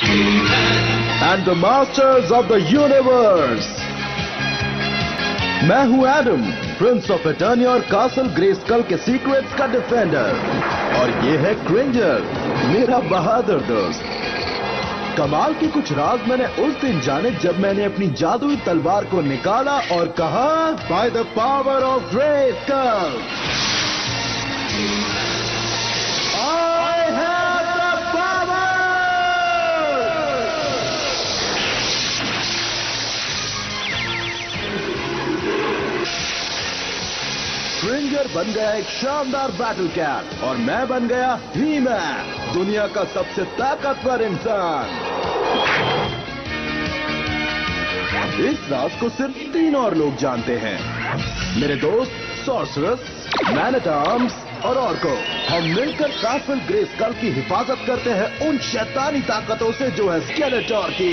and the masters of the universe मैं हूँ Adam prince of Eternia और castle Grayskull के सीक्रेट्स का डिफेंडर और ये है क्रिंजर मेरा बहादुर दोस्त। कमाल के कुछ राज मैंने उस दिन जाने जब मैंने अपनी जादुई तलवार को निकाला और कहा by the power of Grayskull ranger बन गया एक शानदार बैटल कैप और मैं बन गया ही मैं दुनिया का सबसे ताकतवर इंसान। इस राज को सिर्फ़ तीन और लोग जानते हैं। मेरे दोस्त सॉर्सरस मैन एट आर्म्स और और को हम मिलकर काफिल ग्रेस कल की हिफाजत करते हैं उन शैतानी ताकतों से जो है स्केलेटोर की।